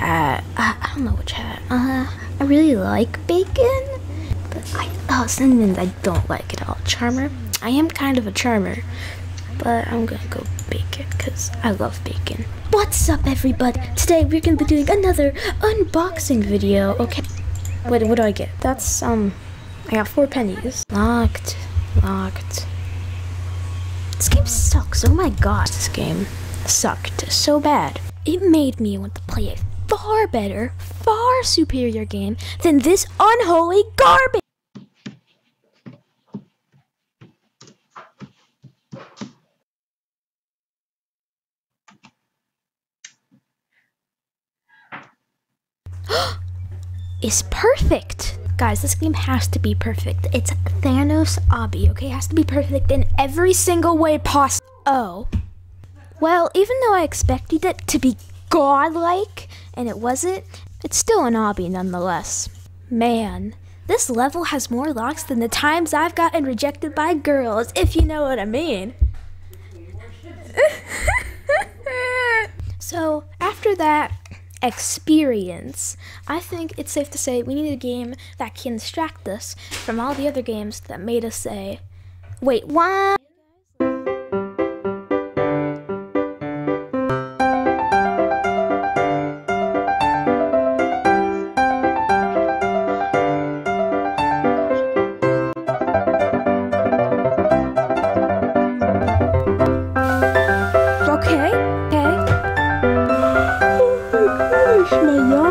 Uh, I, don't know which hat. Uh, I really like bacon, but I oh cinnamon I don't like it at all. Charmer, I am kind of a charmer, but I'm gonna go bacon because I love bacon. What's up, everybody? Today we're gonna be doing another unboxing video. Okay, what what do I get? That's um, I got four pennies. Locked, locked. This game sucks. Oh my god, this game sucked so bad. It made me want to play a far better, far superior game than this unholy garbage. is perfect. Guys, this game has to be perfect. It's Thanos Obby, okay? It has to be perfect in every single way possible. Oh. Well, even though I expected it to be godlike, and it wasn't, it's still an obby nonetheless. Man, this level has more locks than the times I've gotten rejected by girls, if you know what I mean. so, after that experience, I think it's safe to say we need a game that can distract us from all the other games that made us say, wait, what? Okay, okay.